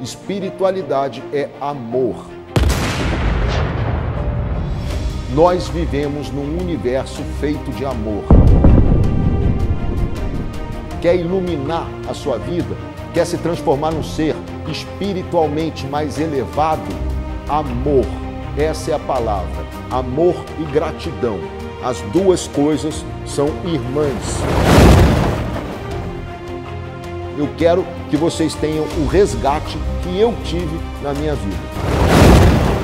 Espiritualidade é amor. Nós vivemos num universo feito de amor. Quer iluminar a sua vida? Quer se transformar num ser espiritualmente mais elevado? Amor. Essa é a palavra. Amor e gratidão. As duas coisas são irmãs eu quero que vocês tenham o resgate que eu tive na minha vida.